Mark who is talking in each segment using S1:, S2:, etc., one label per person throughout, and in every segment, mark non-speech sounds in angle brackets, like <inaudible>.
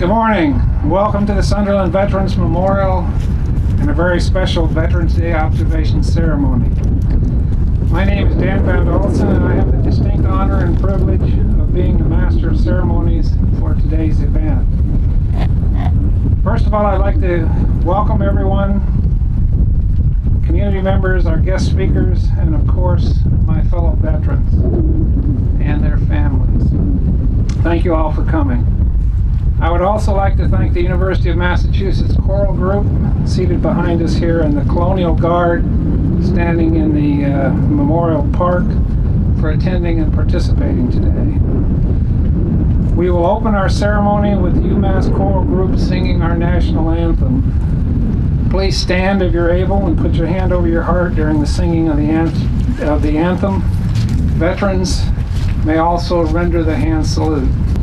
S1: Good morning. Welcome to the Sunderland Veterans Memorial and a very special Veterans Day observation ceremony. My name is Dan Van Olsen and I have the distinct honor and privilege of being the Master of Ceremonies for today's event. First of all, I'd like to welcome everyone, community members, our guest speakers, and of course, my fellow veterans and their families. Thank you all for coming. I would also like to thank the University of Massachusetts Choral Group, seated behind us here, and the Colonial Guard, standing in the uh, Memorial Park, for attending and participating today. We will open our ceremony with the UMass Choral Group singing our national anthem. Please stand if you're able and put your hand over your heart during the singing of the, of the anthem. Veterans may also render the hand salute.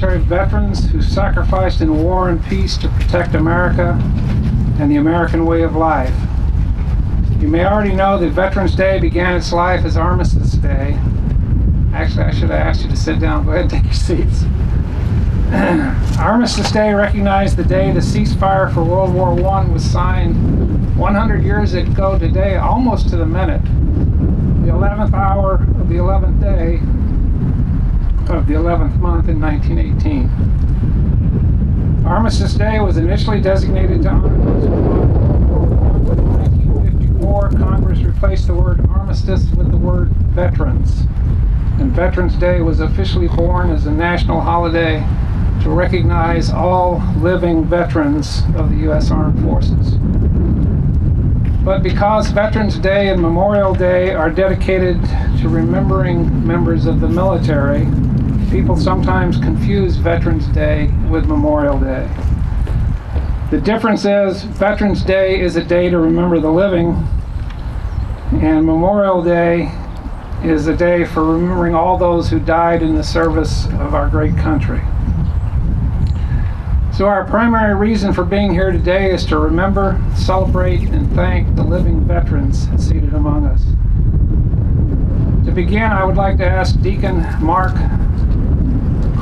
S1: military veterans who sacrificed in war and peace to protect America and the American way of life. You may already know that Veterans Day began its life as Armistice Day. Actually, I should have asked you to sit down. Go ahead and take your seats. <clears throat> Armistice Day recognized the day the ceasefire for World War I was signed 100 years ago today, almost to the minute. The 11th hour of the 11th day of the 11th month in 1918. Armistice Day was initially designated to honor those who fought in World War I. In 1954, Congress replaced the word armistice with the word veterans. And Veterans Day was officially born as a national holiday to recognize all living veterans of the U.S. Armed Forces. But because Veterans Day and Memorial Day are dedicated to remembering members of the military, people sometimes confuse Veterans Day with Memorial Day. The difference is Veterans Day is a day to remember the living, and Memorial Day is a day for remembering all those who died in the service of our great country. So, our primary reason for being here today is to remember, celebrate, and thank the living veterans seated among us. To begin, I would like to ask Deacon Mark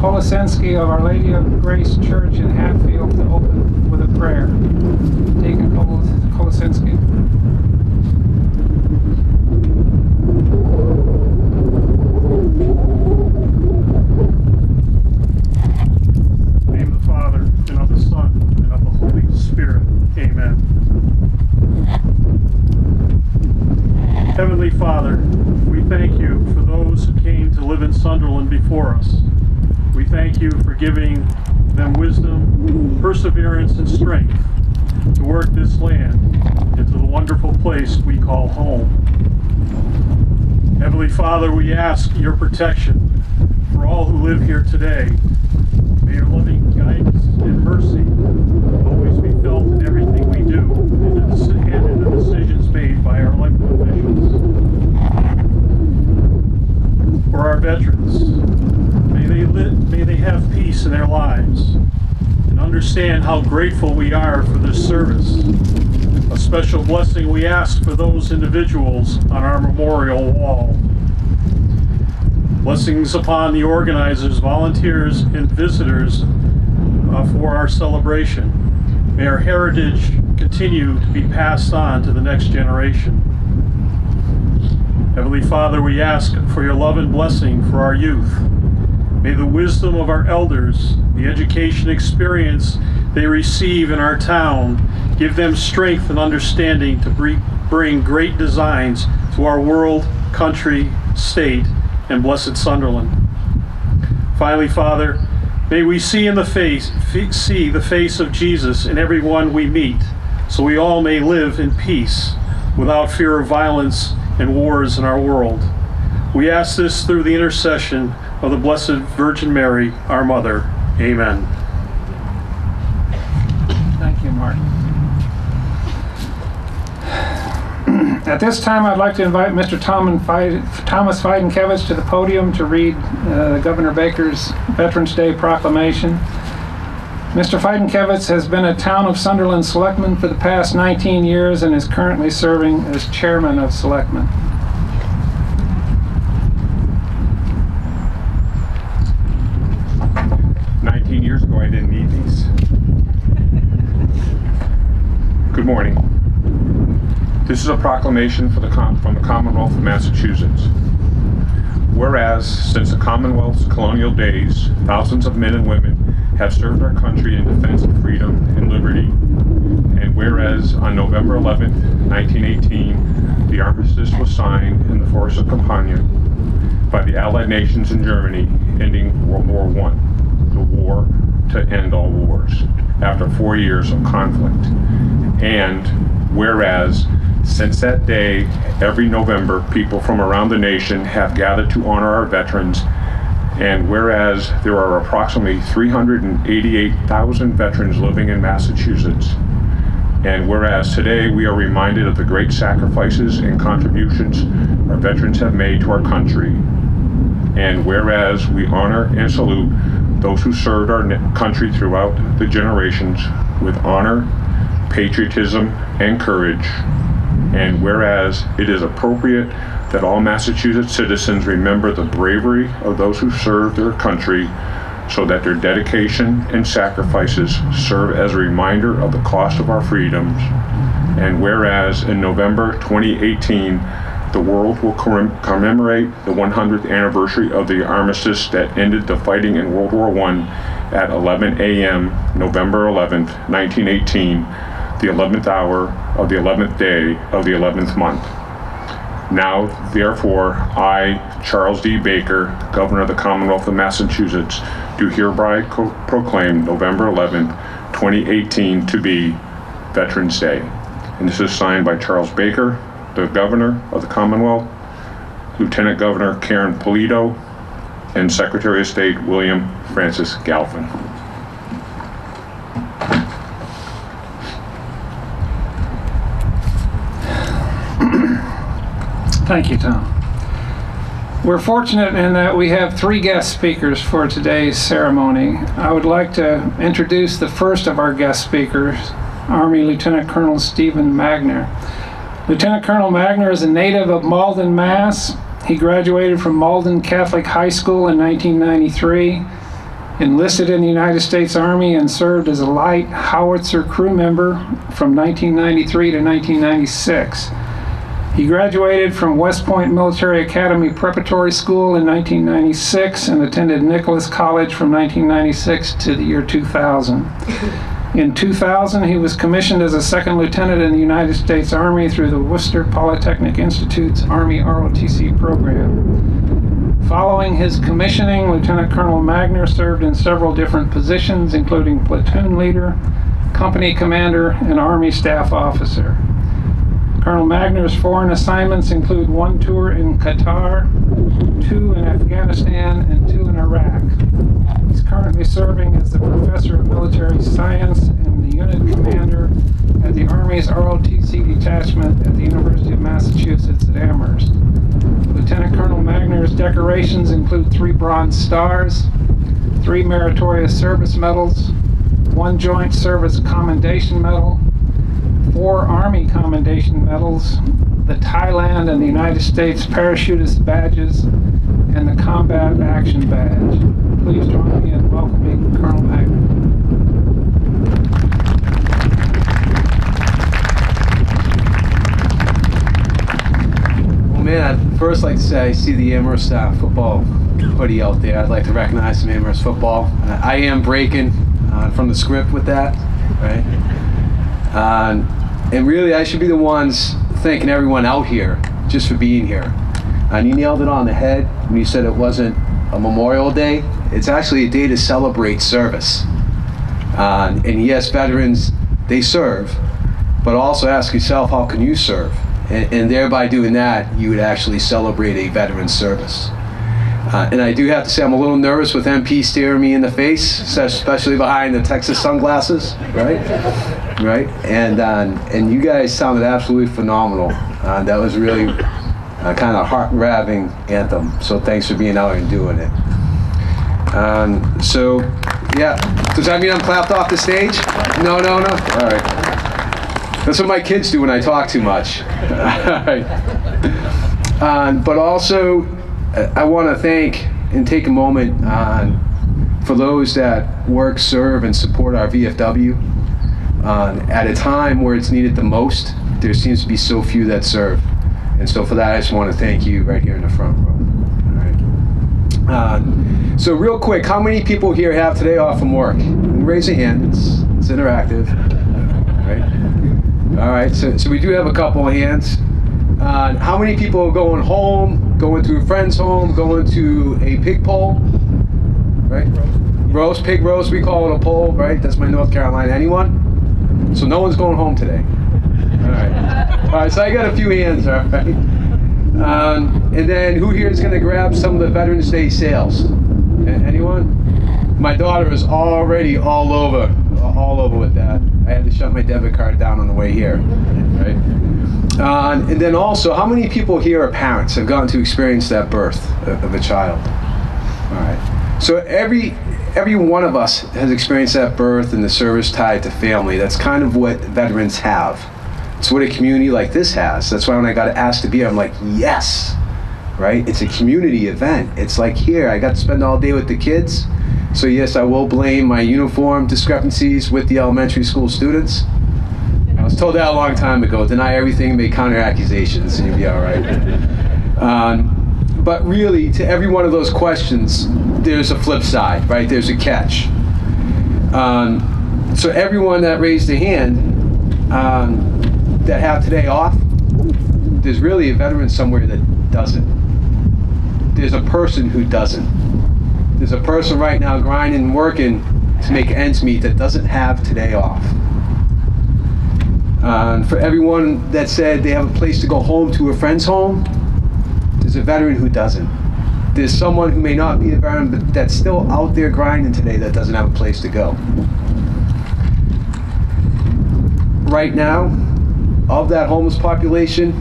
S1: Kolosensky of Our Lady of Grace Church in Hatfield to open with a prayer. Deacon Kolos- Kolosensky.
S2: Name of the Father, and of the Son, and of the Holy Spirit. Amen. Heavenly Father, we thank you for those who came to live in Sunderland before us. We thank you for giving them wisdom, perseverance, and strength to work this land into the wonderful place we call home. Heavenly Father, we ask your protection for all who live here today. May your loving guidance and mercy always be felt in everything we do and in the decisions made by our elected officials. For our veterans, may they li- may they have peace in their lives and understand how grateful we are for this service A special blessing we ask for those individuals on our memorial wall. Blessings upon the organizers, volunteers, and visitors uh, for our celebration. May our heritage continue to be passed on to the next generation. Heavenly Father, we ask for your love and blessing for our youth. May the wisdom of our elders, the education experience they receive in our town, give them strength and understanding to bring great designs to our world, country, state, and blessed Sunderland. Finally, Father, may we see in the face see the face of Jesus in everyone we meet, so we all may live in peace without fear of violence and wars in our world. We ask this through the intercession of the Blessed Virgin Mary, our Mother. Amen.
S1: Thank you, Martin. At this time, I'd like to invite Mr. Tom Thomas Feidenkevich to the podium to read uh, Governor Baker's Veterans Day proclamation. Mr. Feidenkevich has been a Town of Sunderland Selectman for the past 19 years and is currently serving as Chairman of Selectmen.
S3: Nineteen years ago, I didn't need these. Good morning. This is a proclamation the from the Commonwealth of Massachusetts. Whereas, since the Commonwealth's colonial days, thousands of men and women have served our country in defense of freedom and liberty. And whereas, on November 11, 1918, the armistice was signed in the Forest of Compiègne by the Allied nations in Germany, ending World War I, the war to end all wars, after four years of conflict. And whereas, since that day, every November, people from around the nation have gathered to honor our veterans. And whereas there are approximately 388,000 veterans living in Massachusetts, and whereas today we are reminded of the great sacrifices and contributions our veterans have made to our country, and whereas we honor and salute those who served our country throughout the generations with honor, patriotism, and courage, and whereas it is appropriate that all Massachusetts citizens remember the bravery of those who served their country so that their dedication and sacrifices serve as a reminder of the cost of our freedoms. And whereas in November 2018, the world will commemorate the 100th anniversary of the armistice that ended the fighting in World War I at 11 a.m., November 11th, 1918, the 11th hour of the 11th day of the 11th month. Now, therefore, I, Charles D. Baker, Governor of the Commonwealth of Massachusetts, do hereby co- proclaim November 11, 2018 to be Veterans Day. And this is signed by Charles Baker, the Governor of the Commonwealth, Lieutenant Governor Karen Polito, and Secretary of State William Francis Galvin.
S1: Thank you, Tom. We're fortunate in that we have three guest speakers for today's ceremony. I would like to introduce the first of our guest speakers, Army Lieutenant Colonel Stephen Magner. Lieutenant Colonel Magner is a native of Malden, Mass. He graduated from Malden Catholic High School in 1993, enlisted in the United States Army, and served as a light howitzer crew member from 1993 to 1996. He graduated from West Point Military Academy Preparatory School in 1996 and attended Nichols College from 1996 to the year 2000. <laughs> In 2000, he was commissioned as a second lieutenant in the United States Army through the Worcester Polytechnic Institute's Army ROTC program. Following his commissioning, Lieutenant Colonel Magner served in several different positions, including platoon leader, company commander, and Army staff officer. Colonel Magner's foreign assignments include one tour in Qatar, two in Afghanistan, and two in Iraq. He's currently serving as the professor of military science and the unit commander at the Army's ROTC detachment at the University of Massachusetts at Amherst. Lieutenant Colonel Magner's decorations include three Bronze Stars, three Meritorious Service Medals, one Joint Service Commendation Medal, four Army Commendation Medals, the Thailand and the United States Parachutist Badges, and the Combat Action Badge. Please join me in welcoming Colonel Magner.
S4: Man, I'd first like to say I see the Amherst uh, football hoodie out there. I'd like to recognize some Amherst football. Uh, I am breaking uh, from the script with that, right? Uh, and really, I should be the ones thanking everyone out here just for being here. And you nailed it on the head when you said it wasn't a Memorial Day. It's actually a day to celebrate service. Uh, and yes, veterans, they serve, but also ask yourself, how can you serve? And, and thereby doing that, you would actually celebrate a veteran's service. Uh, and I do have to say, I'm a little nervous with MP staring me in the face, especially behind the Texas sunglasses, right? Right? And uh, and you guys sounded absolutely phenomenal. Uh, that was really uh, kind of heart-grabbing anthem. So thanks for being out and doing it. Um, so, yeah. Does that mean I'm clapped off the stage? No, no, no. All right. That's what my kids do when I talk too much. <laughs> All right. Um, but also, I want to thank and take a moment uh, for those that work, serve, and support our VFW. Uh, at a time where it's needed the most, there seems to be so few that serve. And so for that, I just want to thank you right here in the front row. All right. Uh, so real quick, how many people here have today off from work? Raise a hand. It's, it's interactive. All right. All right. So, so we do have a couple of hands. Uh, how many people are going home, going to a friend's home, going to a pig pole? Right? Roast, pig roast, we call it a pole, right? That's my North Carolina. Anyone? So no one's going home today. All right. All right, so I got a few hands, all right? Um, and then who here is going to grab some of the Veterans Day sales? Anyone? My daughter is already all over, all over with that. I had to shut my debit card down on the way here, right? Uh, and then also, how many people here are parents, have gotten to experience that birth of a child? All right. So every every one of us has experienced that birth and the service tied to family. That's kind of what veterans have. It's what a community like this has. That's why when I got asked to be I'm like, yes, right? It's a community event. It's like here, I got to spend all day with the kids. So yes, I will blame my uniform discrepancies with the elementary school students. I was told that a long time ago. Deny everything, make counter accusations, and you'll be all right. Um, but really, to every one of those questions, there's a flip side, right? There's a catch. Um, so everyone that raised a hand um, that have today off, there's really a veteran somewhere that doesn't. There's a person who doesn't. There's a person right now grinding working to make ends meet that doesn't have today off. Uh, for everyone that said they have a place to go home to a friend's home, there's a veteran who doesn't. There's someone who may not be a veteran, but that's still out there grinding today that doesn't have a place to go. Right now, of that homeless population,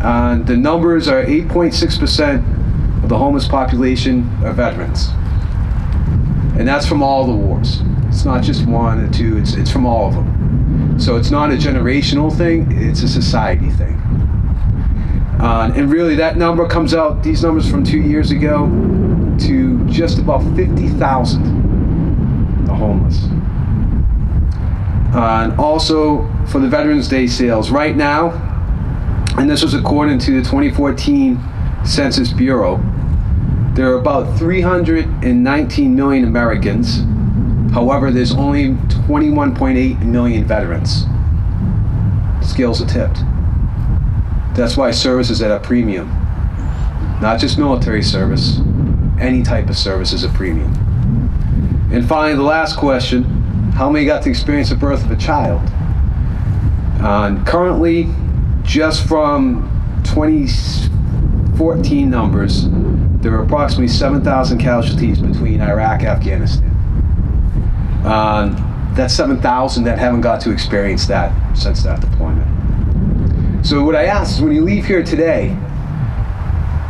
S4: uh, the numbers are 8.6% of the homeless population are veterans. And that's from all the wars. It's not just one or two, it's, it's from all of them. So it's not a generational thing, it's a society thing. Uh, and really, that number comes out, these numbers from two years ago, to just about 50,000 are homeless. Uh, and also for the Veterans Day sales, right now, and this was according to the 2014 Census Bureau, there are about 319 million Americans. However, there's only 21.8 million veterans. Scales are tipped. That's why service is at a premium. Not just military service, any type of service is a premium. And finally, the last question how many got to experience the birth of a child? Uh, currently, just from 2014 numbers, there are approximately 7,000 casualties between Iraq Afghanistan. Uh, that's 7,000 that haven't got to experience that since that deployment. So what I ask is when you leave here today,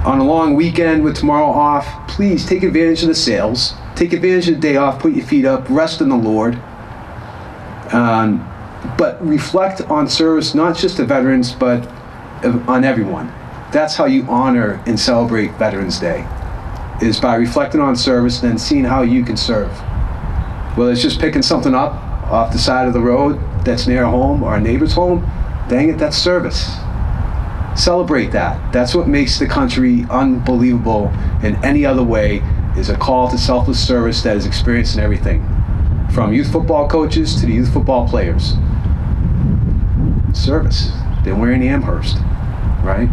S4: on a long weekend with tomorrow off, please take advantage of the sales. Take advantage of the day off, put your feet up, rest in the Lord. Um, but reflect on service, not just to veterans, but on everyone. That's how you honor and celebrate Veterans Day, is by reflecting on service and then seeing how you can serve. Whether it's just picking something up off the side of the road that's near home or a neighbor's home, dang it, that's service. Celebrate that. That's what makes the country unbelievable in any other way is a call to selfless service that is experienced in everything. From youth football coaches to the youth football players. Service. They're wearing the Amherst, right?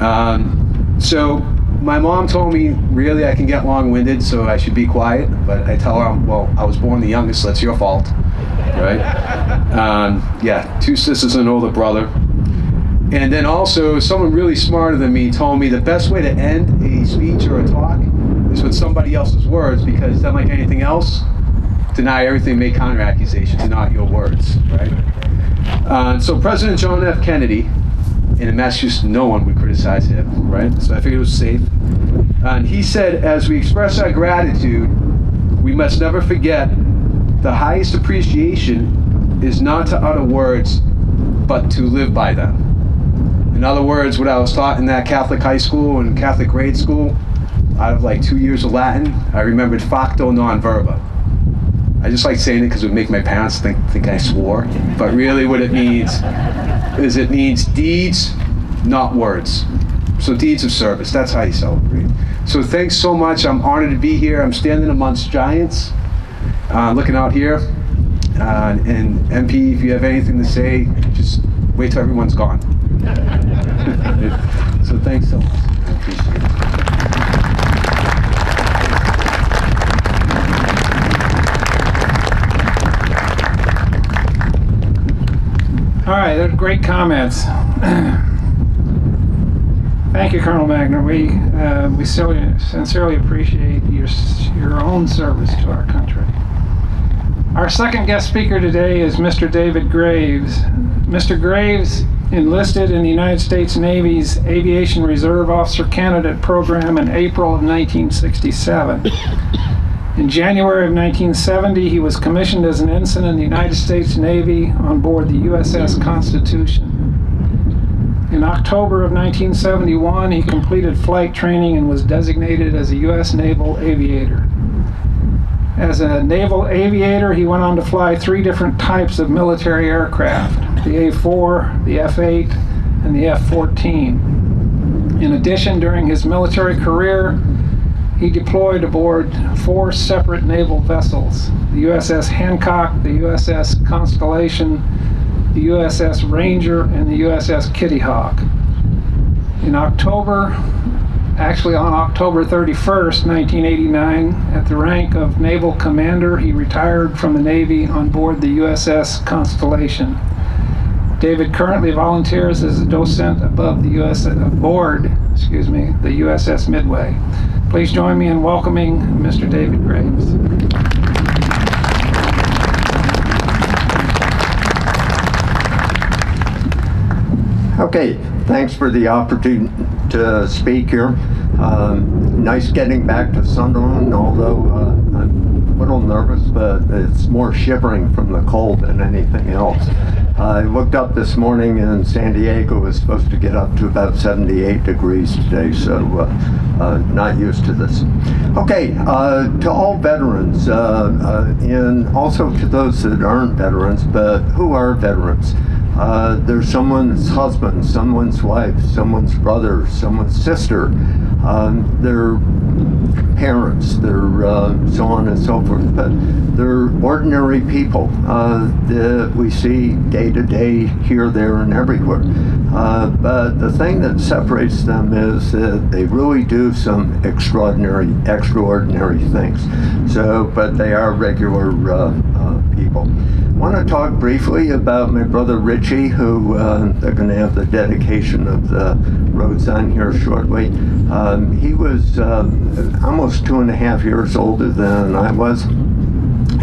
S4: Um, so my mom told me really I can get long-winded, so I should be quiet. But I tell her, I'm, well, I was born the youngest, so that's your fault, right? Um, yeah, two sisters and an older brother. And then also, someone really smarter than me told me the best way to end a speech or a talk is with somebody else's words because, unlike anything else, deny everything, make counter accusations, not your words, right? Uh, so President John F. Kennedy, in Massachusetts, no one would criticize him, right? So I figured it was safe. And he said, as we express our gratitude, we must never forget the highest appreciation is not to utter words, but to live by them. In other words, what I was taught in that Catholic high school and Catholic grade school, out of like two years of Latin, I remembered facto non verba. I just like saying it because it would make my parents think think I swore. But really, what it means is it means deeds, not words. So deeds of service. That's how you celebrate. So thanks so much. I'm honored to be here. I'm standing amongst giants, uh, looking out here. Uh, and MP, if you have anything to say, just wait till everyone's gone. <laughs> so thanks so much.
S1: Great comments. <clears throat> Thank you, Colonel Magner. We uh, we sincerely, sincerely appreciate your your own service to our country. Our second guest speaker today is Mr. David Graves. Mr. Graves enlisted in the United States Navy's Aviation Reserve Officer Candidate Program in April of 1967. In January of 1970, he was commissioned as an ensign in the United States Navy on board the USS Constitution. In October of 1971, he completed flight training and was designated as a U.S. Naval Aviator. As a naval aviator, he went on to fly three different types of military aircraft the A 4, the F 8, and the F 14. In addition, during his military career, he deployed aboard four separate naval vessels the USS Hancock, the USS Constellation, the USS Ranger, and the USS Kitty Hawk. In October, actually on October 31st, 1989, at the rank of Naval Commander, he retired from the Navy on board the USS Constellation. David currently volunteers as a docent above the US aboard, excuse me, the USS Midway. Please join me in welcoming Mr. David Graves.
S5: Okay, thanks for the opportunity to speak here. Um, nice getting back to Sunderland, although uh, I'm a little nervous, but it's more shivering from the cold than anything else. I looked up this morning and San Diego, was supposed to get up to about 78 degrees today, so uh, uh, not used to this. Okay, uh, to all veterans, uh, uh, and also to those that aren't veterans, but who are veterans? Uh, there's someone's husband, someone's wife, someone's brother, someone's sister, um, their parents, their uh, so on and so forth. But they're ordinary people uh, that we see day to day, here, there, and everywhere. Uh, but the thing that separates them is that they really do some extraordinary, extraordinary things. So, but they are regular uh, uh, people. I want to talk briefly about my brother Richie, who uh, they're going to have the dedication of the road sign here shortly. Um, he was um, almost two and a half years older than I was,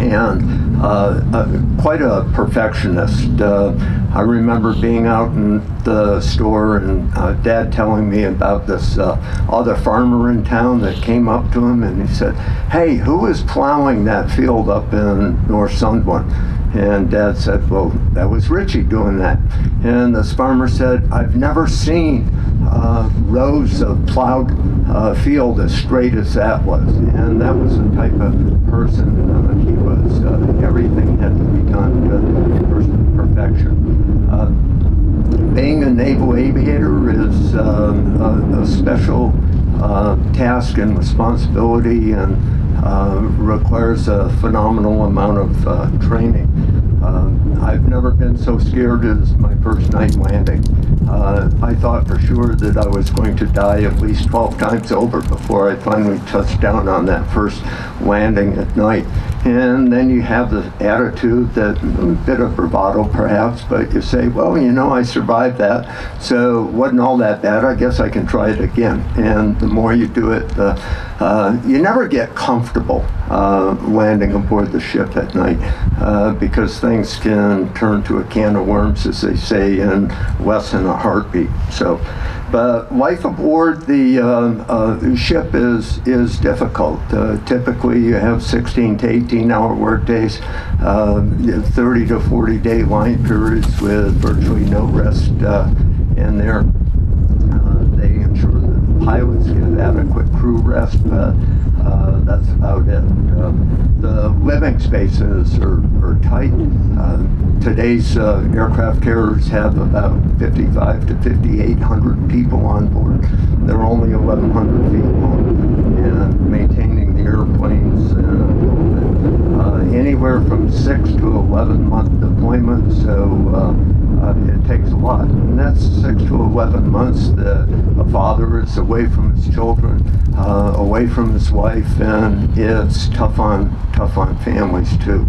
S5: and uh, uh, quite a perfectionist. Uh, I remember being out in the store and uh, Dad telling me about this uh, other farmer in town that came up to him and he said, "Hey, who is plowing that field up in North Sunderland?" And Dad said, Well, that was Richie doing that. And this farmer said, I've never seen uh, rows of plowed uh, field as straight as that was. And that was the type of person uh, he was. Uh, everything had to be done to perfection. Uh, being a naval aviator is um, a, a special uh, task and responsibility and uh, requires a phenomenal amount of uh, training. Um, I've never been so scared as my first night landing. Uh, I thought for sure that I was going to die at least 12 times over before I finally touched down on that first landing at night. And then you have the attitude that a bit of bravado perhaps, but you say, well, you know, I survived that, so wasn't all that bad. I guess I can try it again. And the more you do it, the, uh, you never get comfortable uh, landing aboard the ship at night uh, because things can turn to a can of worms, as they say, in less than a heartbeat. So, but life aboard the um, uh, ship is is difficult. Uh, typically, you have 16 to 18 hour work days, um, 30 to 40 day line periods with virtually no rest uh, in there. Uh, they ensure that pilots get adequate crew rest, uh, that's about it. Um, the living spaces are, are tight. Uh, today's uh, aircraft carriers have about 55 to 5,800 people on board. They're only 1,100 feet long, and maintaining the airplanes uh, uh, anywhere from six to 11 month deployment. So. Uh, it takes a lot. And that's six to 11 months that a father is away from his children, uh, away from his wife, and it's tough on tough on families too.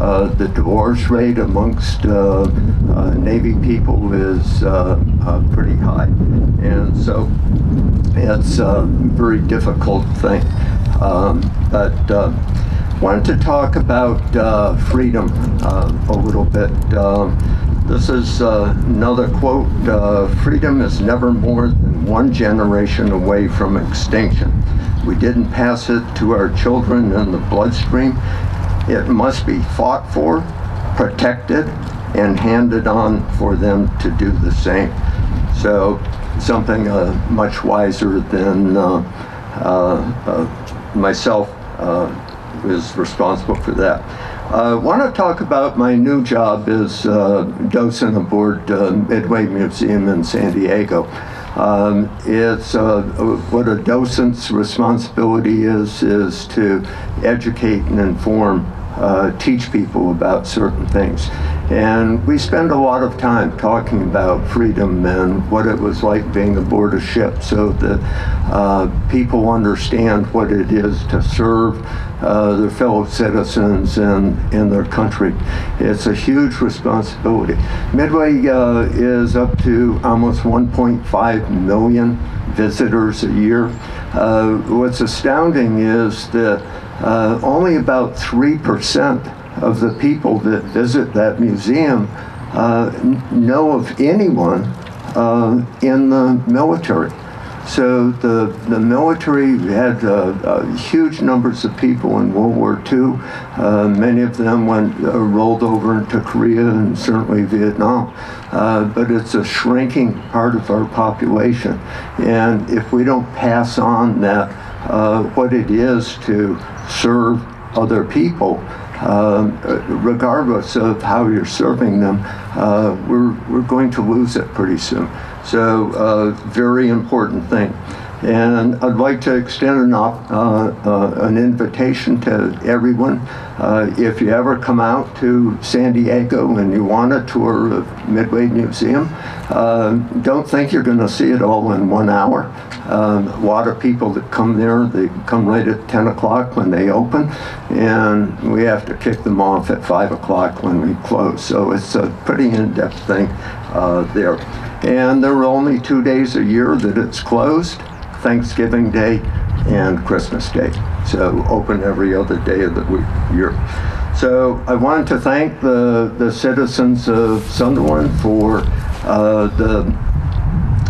S5: Uh, the divorce rate amongst uh, uh, Navy people is uh, pretty high, and so it's a very difficult thing. Um, but wanted to talk about uh, freedom uh, a little bit. Um, this is uh, another quote uh, Freedom is never more than one generation away from extinction. We didn't pass it to our children in the bloodstream. It must be fought for, protected, and handed on for them to do the same. So, something uh, much wiser than uh, uh, myself is responsible for that. I uh, want to talk about my new job as uh, docent aboard uh, Midway Museum in San Diego. Um, it's uh, what a docent's responsibility is is to educate and inform, uh, teach people about certain things. And we spend a lot of time talking about freedom and what it was like being aboard a ship so that uh, people understand what it is to serve uh, their fellow citizens and in their country. It's a huge responsibility. Midway uh, is up to almost 1.5 million visitors a year. Uh, what's astounding is that uh, only about 3% of the people that visit that museum uh, know of anyone uh, in the military. So the, the military had uh, uh, huge numbers of people in World War II. Uh, many of them went rolled over into Korea and certainly Vietnam. But it's a shrinking part of our population. And if we don't pass on that, uh, what it is to serve other people, um, regardless of how you're serving them, uh, we're, we're going to lose it pretty soon. So, uh, very important thing. And I'd like to extend an, uh, uh, an invitation to everyone. Uh, if you ever come out to San Diego and you want a tour of Midway Museum, uh, don't think you're going to see it all in one hour. Um, a lot of people that come there, they come right at 10 o'clock when they open, and we have to kick them off at 5 o'clock when we close. So it's a pretty in-depth thing uh, there. And there are only two days a year that it's closed. Thanksgiving Day and Christmas Day. So open every other day of the week, year. So I wanted to thank the, the citizens of Sunderland for uh, the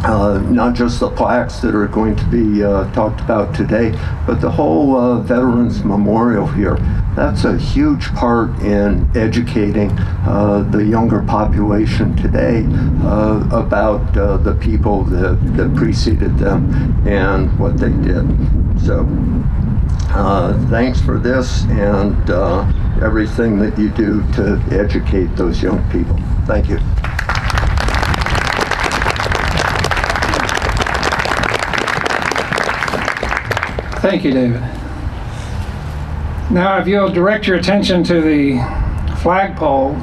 S5: uh, not just the plaques that are going to be uh, talked about today, but the whole uh, Veterans Memorial here. That's a huge part in educating uh, the younger population today uh, about uh, the people that, that preceded them and what they did. So, thanks for this and everything that you do to educate those young people. Thank you.
S1: Thank you, David. Now, if you'll direct your attention to the flagpole,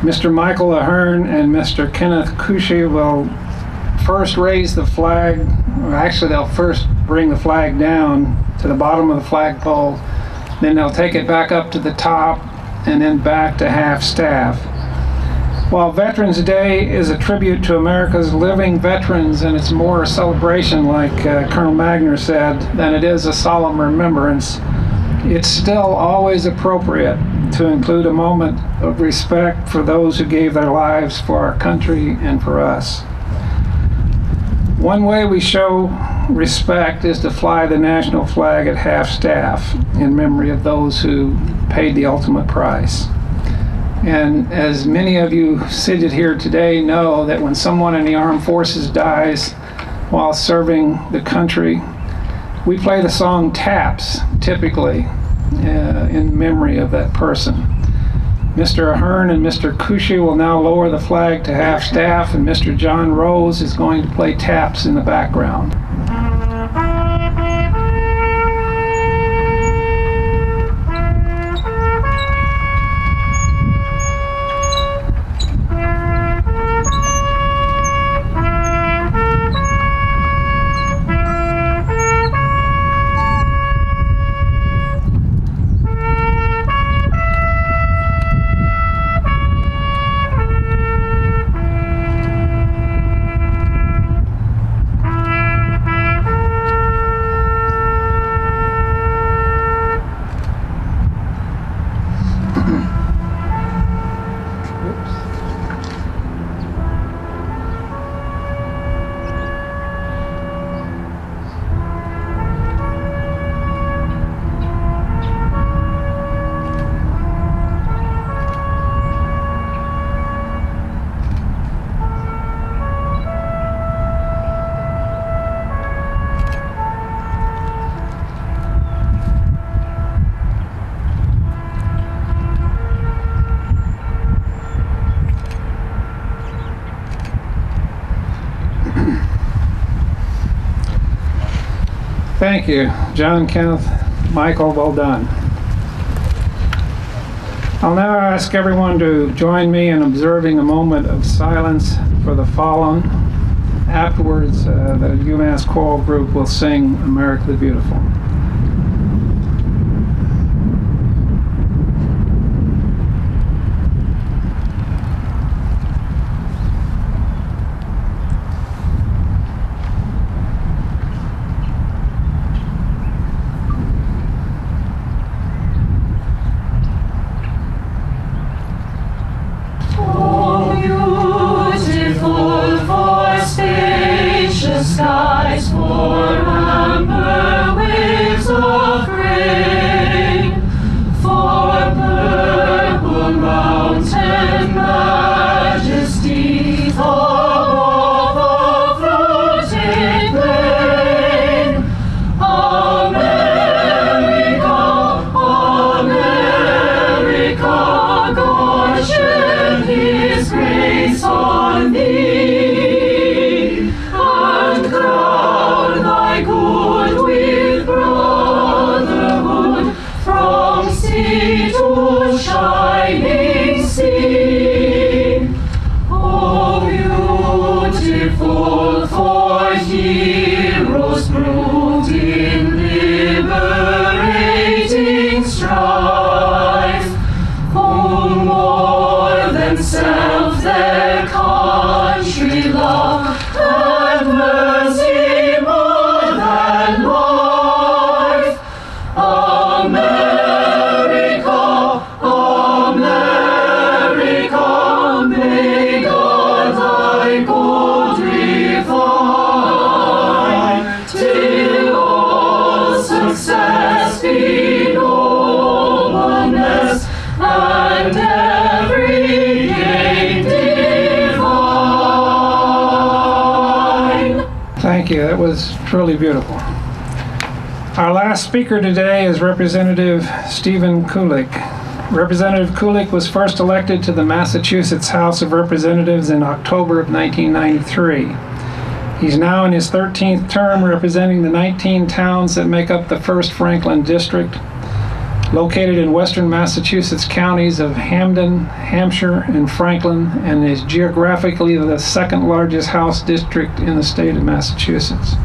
S1: Mr. Michael Ahern and Mr. Kenneth Cushy will first raise the flag, actually, they'll first bring the flag down to the bottom of the flagpole, then they'll take it back up to the top, and then back to half staff. While Veterans Day is a tribute to America's living veterans and it's more a celebration, like uh, Colonel Magner said, than it is a solemn remembrance, it's still always appropriate to include a moment of respect for those who gave their lives for our country and for us. One way we show respect is to fly the national flag at half staff in memory of those who paid the ultimate price. And as many of you seated here today know that when someone in the armed forces dies while serving the country, we play the song Taps typically uh, in memory of that person. Mr. Ahern and Mr. Cushy will now lower the flag to half staff, and Mr. John Rose is going to play taps in the background. Thank you, John, Kenneth, Michael, well done. I'll now ask everyone to join me in observing a moment of silence for the fallen. Afterwards, uh, the UMass Choral Group will sing America the Beautiful. Speaker today is Representative Stephen Kulik. Representative Kulik was first elected to the Massachusetts House of Representatives in October of 1993. He's now in his 13th term representing the 19 towns that make up the 1st Franklin District, located in western Massachusetts counties of Hampden, Hampshire, and Franklin, and is geographically the second largest House district in the state of Massachusetts.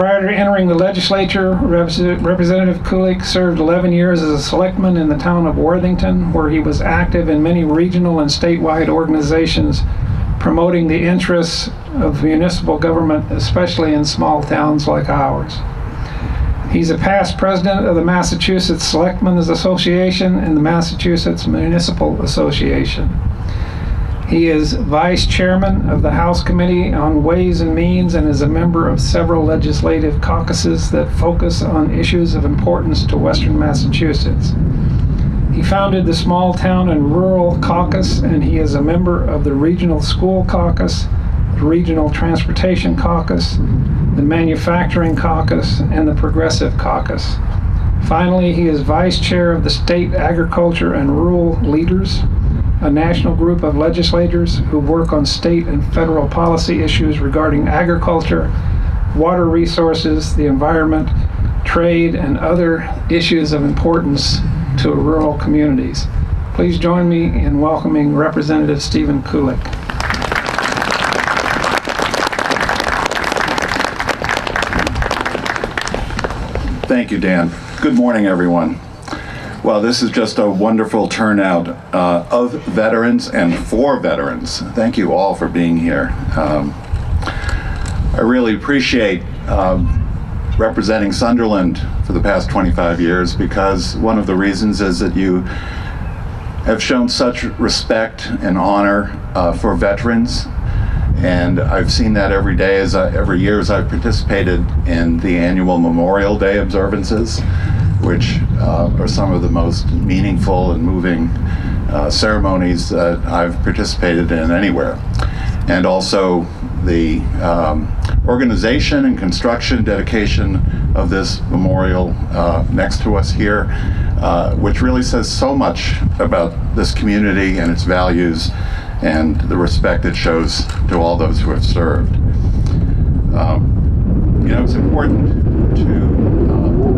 S1: Prior to entering the legislature, Representative Kulik served 11 years as a selectman in the town of Worthington, where he was active in many regional and statewide organizations promoting the interests of municipal government, especially in small towns like ours. He's a past president of the Massachusetts Selectmen's Association and the Massachusetts Municipal Association. He is vice chairman of the House Committee on Ways and Means and is a member of several legislative caucuses that focus on issues of importance to Western Massachusetts. He founded the Small Town and Rural Caucus, and he is a member of the Regional School Caucus, the Regional Transportation Caucus, the Manufacturing Caucus, and the Progressive Caucus. Finally, he is vice chair of the State Agriculture and Rural Leaders, a national group of legislators who work on state and federal policy issues regarding agriculture, water resources, the environment, trade, and other issues of importance to rural communities. Please join me in welcoming Representative Stephen Kulik.
S6: Thank you, Dan. Good morning, everyone. Well, this is just a wonderful turnout uh, of veterans and for veterans. Thank you all for being here. Um, I really appreciate um, representing Sunderland for the past 25 years because one of the reasons is that you have shown such respect and honor uh, for veterans and I've seen that every day as I, every year as I've participated in the annual Memorial Day observances, which uh, are some of the most meaningful and moving uh, ceremonies that I've participated in anywhere. And also the um, organization and construction dedication of this memorial uh, next to us here, uh, which really says so much about this community and its values and the respect it shows to all those who have served. Um, you know, it's important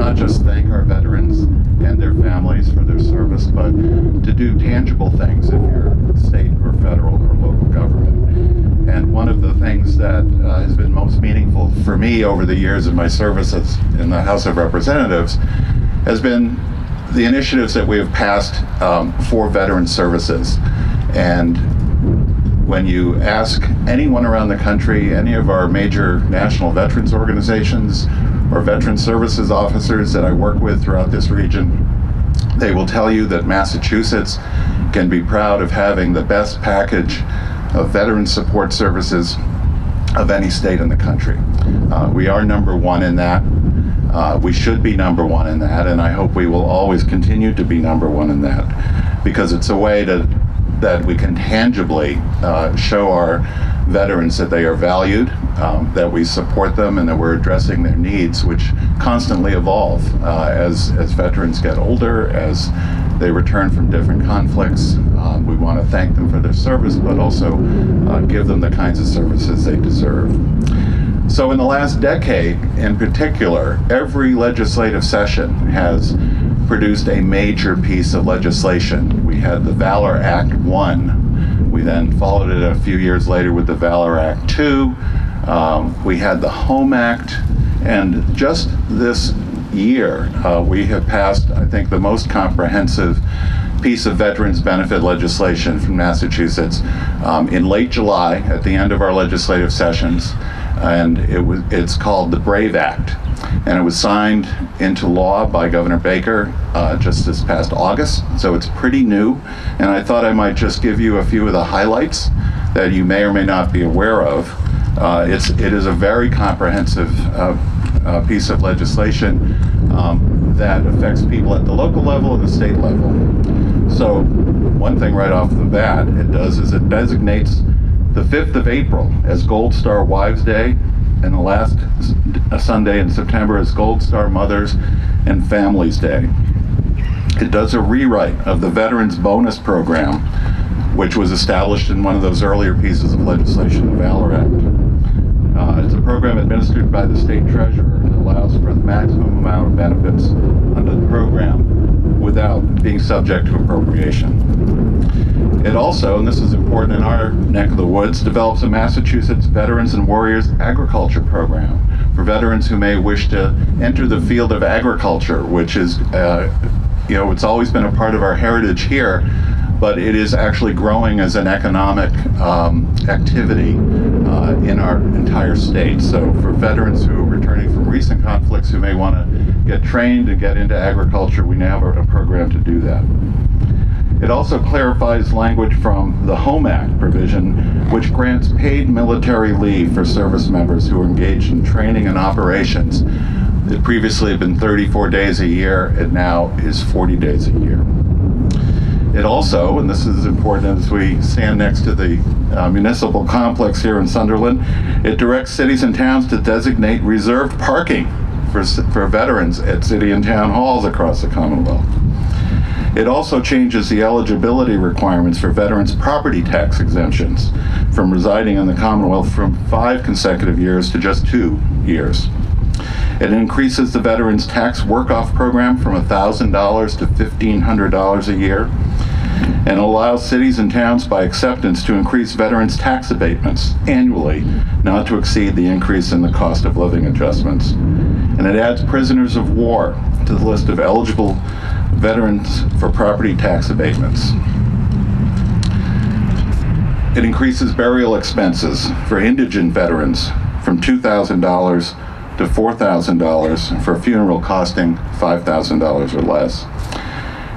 S6: not just thank our veterans and their families for their service, but to do tangible things if you're state or federal or local government. And one of the things that uh, has been most meaningful for me over the years of my service in the House of Representatives has been the initiatives that we have passed um, for veteran services. And when you ask anyone around the country, any of our major national veterans organizations or veteran services officers that I work with throughout this region, they will tell you that Massachusetts can be proud of having the best package of veteran support services of any state in the country. Uh, we are number one in that. Uh, we should be number one in that, and I hope we will always continue to be number one in that because it's a way to that we can tangibly uh, show our veterans that they are valued, um, that we support them, and that we're addressing their needs, which constantly evolve uh, as, as veterans get older, as they return from different conflicts. Um, we want to thank them for their service, but also uh, give them the kinds of services they deserve. So, in the last decade in particular, every legislative session has produced a major piece of legislation. Had the Valor Act 1. We then followed it a few years later with the Valor Act 2. Um, we had the Home Act. And just this year, uh, we have passed, I think, the most comprehensive piece of veterans benefit legislation from Massachusetts um, in late July at the end of our legislative sessions. And it was, it's called the BRAVE Act and it was signed into law by Governor Baker uh, just this past August. So it's pretty new, and I thought I might just give you a few of the highlights that you may or may not be aware of. Uh, it's it is a very comprehensive uh, uh piece of legislation um, that affects people at the local level and the state level. So one thing right off the bat it does is it designates the 5th of April as Gold Star Wives Day and the last Sunday in September is Gold Star Mothers and Families Day. It does a rewrite of the Veterans Bonus Program, which was established in one of those earlier pieces of legislation, the Valor Act. Uh, it's a program administered by the state treasurer and allows for the maximum amount of benefits under the program without being subject to appropriation. It also, and this is important in our neck of the woods, develops a Massachusetts Veterans and Warriors Agriculture Program for veterans who may wish to enter the field of agriculture, which is, uh, you know, it's always been a part of our heritage here, but it is actually growing as an economic um, activity uh, in our entire state. So for veterans who are returning from recent conflicts who may want to get trained and get into agriculture, we now have a, a program to do that. It also clarifies language from the Home Act provision, which grants paid military leave for service members who are engaged in training and operations. It previously had been 34 days a year, it now is 40 days a year. It also, and this is important as we stand next to the uh, municipal complex here in Sunderland, it directs cities and towns to designate reserved parking for, for veterans at city and town halls across the Commonwealth. It also changes the eligibility requirements for veterans' property tax exemptions from residing in the Commonwealth from five consecutive years to just two years. It increases the veterans' tax work-off program from $1,000 to $1,500 a year and allows cities and towns by acceptance to increase veterans' tax abatements annually, not to exceed the increase in the cost of living adjustments. And it adds prisoners of war to the list of eligible veterans for property tax abatements. It increases burial expenses for indigent veterans from $2,000 to $4,000 for a funeral costing $5,000 or less.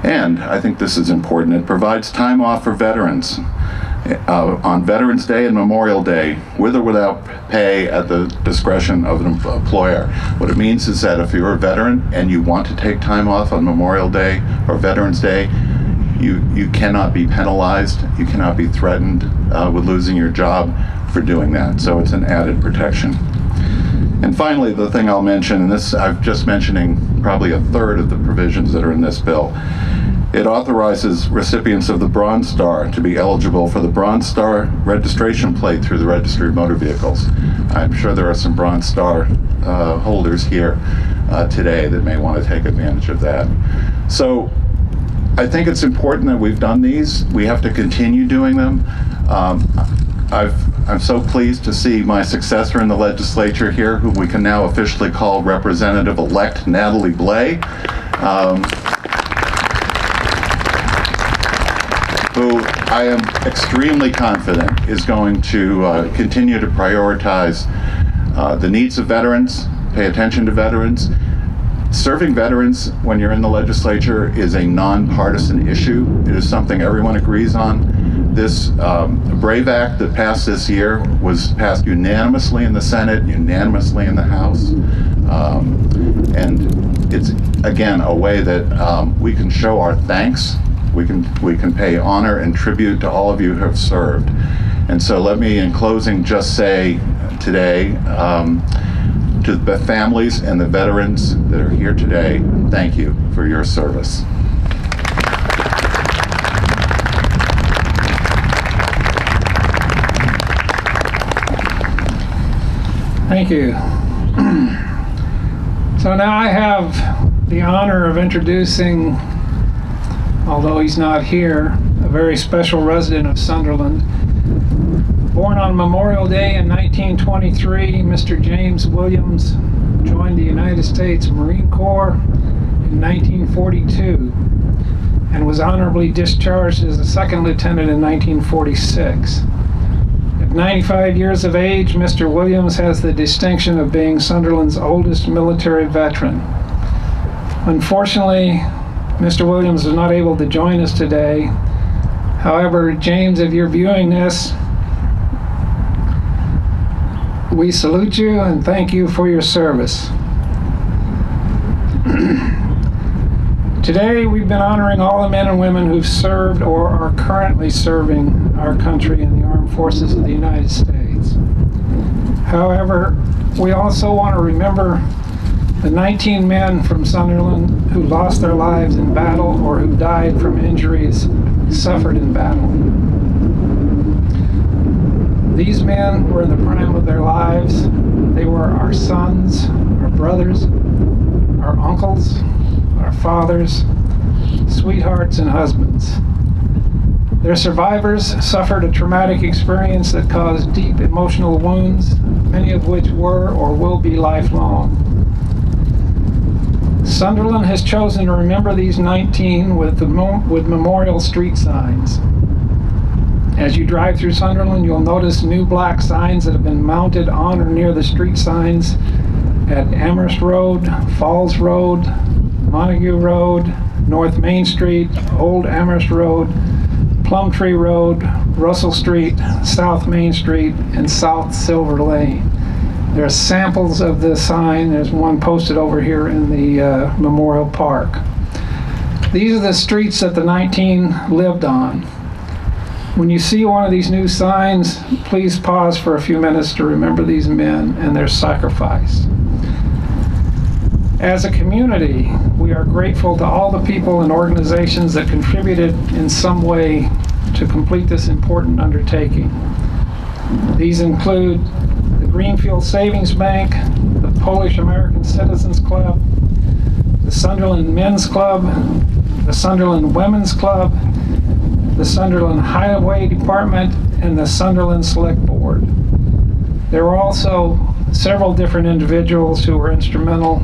S6: And I think this is important, it provides time off for veterans uh, on Veterans Day and Memorial Day, with or without pay at the discretion of an employer. What it means is that if you're a veteran and you want to take time off on Memorial Day or Veterans Day, you, you cannot be penalized, you cannot be threatened uh, with losing your job for doing that. So it's an added protection. And finally, the thing I'll mention, and this I'm just mentioning probably a third of the provisions that are in this bill, it authorizes recipients of the Bronze Star to be eligible for the Bronze Star registration plate through the Registry of Motor Vehicles. I'm sure there are some Bronze Star uh, holders here uh, today that may want to take advantage of that. So I think it's important that we've done these. We have to continue doing them. Um, I've, I'm so pleased to see my successor in the legislature here, who we can now officially call Representative-elect Natalie Blais. um, who I am extremely confident is going to uh, continue to prioritize uh, the needs of veterans, pay attention to veterans, Serving veterans when you're in the legislature is a nonpartisan issue. It is something everyone agrees on. This um, BRAVE Act that passed this year was passed unanimously in the Senate, unanimously in the House. Um, and it's, again, a way that um, we can show our thanks. We can, we can pay honor and tribute to all of you who have served. And so let me, in closing, just say today, um, to the families and the veterans that are here today, thank you for your service.
S1: Thank you. <clears throat> So now I have the honor of introducing, although he's not here, a very special resident of Sunderland. Born on Memorial Day in 1923, Mr. James Williams joined the United States Marine Corps in 1942 and was honorably discharged as a second lieutenant in 1946. At 95 years of age, Mr. Williams has the distinction of being Sunderland's oldest military veteran. Unfortunately, Mr. Williams is not able to join us today. However, James, if you're viewing this, we salute you and thank you for your service. <clears throat> Today, we've been honoring all the men and women who've served or are currently serving our country in the armed forces of the United States. However, we also want to remember the 19 men from Sunderland who lost their lives in battle or who died from injuries suffered in battle. These men were in the prime of their lives. They were our sons, our brothers, our uncles, our fathers, sweethearts, and husbands. Their survivors suffered a traumatic experience that caused deep emotional wounds, many of which were or will be lifelong. Sunderland has chosen to remember these 19 with, the with memorial street signs. As you drive through Sunderland, you'll notice new black signs that have been mounted on or near the street signs at Amherst Road, Falls Road, Montague Road, North Main Street, Old Amherst Road, Plumtree Road, Russell Street, South Main Street, and South Silver Lane. There are samples of the sign. There's one posted over here in the uh, Memorial Park. These are the streets that the 19 lived on. When you see one of these new signs, please pause for a few minutes to remember these men and their sacrifice. As a community, we are grateful to all the people and organizations that contributed in some way to complete this important undertaking. These include Greenfield Savings Bank, the Polish American Citizens Club, the Sunderland Men's Club, the Sunderland Women's Club, the Sunderland Highway Department, and the Sunderland Select Board. There were also several different individuals who were instrumental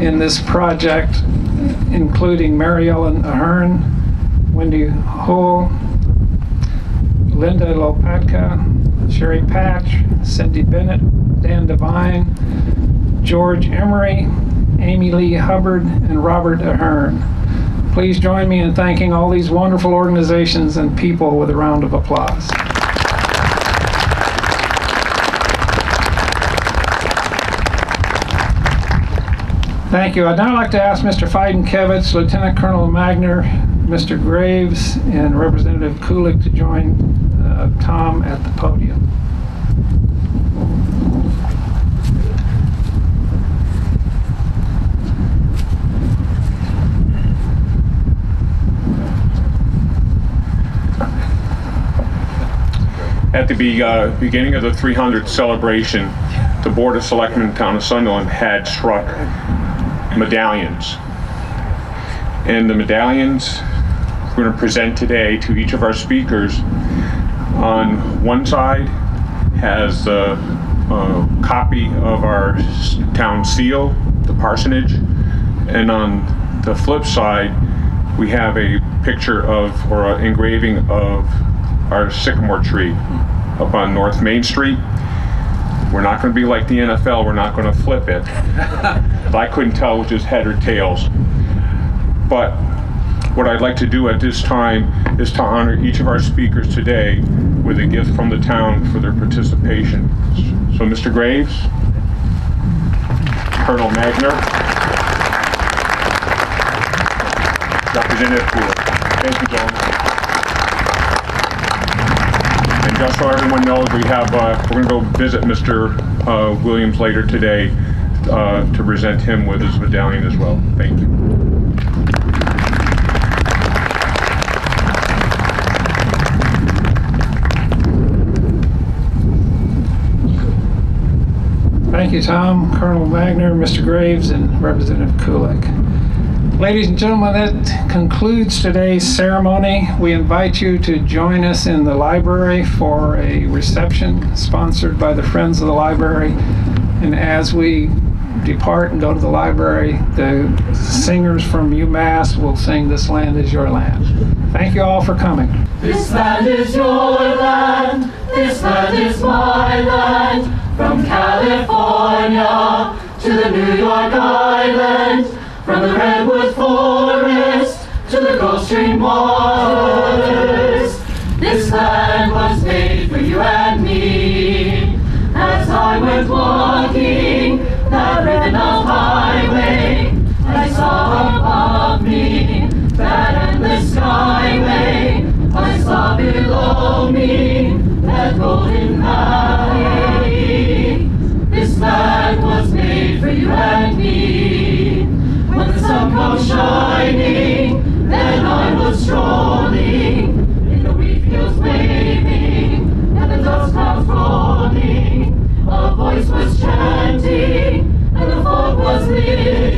S1: in this project, including Mary Ellen Ahern, Wendy Hull, Linda Lopatka, Sherry Patch, Cindy Bennett, Dan Devine, George Emery, Amy Lee Hubbard, and Robert Ahern. Please join me in thanking all these wonderful organizations and people with a round of applause. Thank you. I'd now like to ask Mr. Feidenkevitz, Lieutenant Colonel Magner, Mr. Graves, and Representative Kulik to join uh, Tom at the podium.
S3: At the uh, beginning of the 300th celebration, the Board of Selectmen in Town of Sunderland had struck medallions. And the medallions we're going to present today to each of our speakers on one side has a, a copy of our town seal, the parsonage, and on the flip side, we have a picture of or an engraving of our sycamore tree up on North Main Street. We're not going to be like the NFL. We're not going to flip it. <laughs> I couldn't tell which is head or tails. But what I'd like to do at this time is to honor each of our speakers today with a gift from the town for their participation. So, Mr. Graves, Colonel Magner, Representative Pooler. Thank you, gentlemen. And just so everyone knows, we have, uh, we're gonna go visit Mr. uh, Williams later today uh, to present him with his medallion as well. Thank you.
S1: Thank you, Tom, Colonel Wagner, Mr. Graves, and Representative Kulik. Ladies and gentlemen, that concludes today's ceremony. We invite you to join us in the library for a reception sponsored by the Friends of the Library. And as we depart and go to the library, the singers from UMass will sing This Land Is Your Land. Thank you all for coming.
S7: This land is your land, this land is my land, from California to the New York Island, from the Redwood Forest to the Gulf Stream waters, this land was made for you and me. As I went walking that ribbon of highway, I saw above me that endless skyway. I saw below me that golden shining, then I was strolling, in the wheat fields waving, and the dust clouds rolling. A voice was chanting, and the fog was leaving.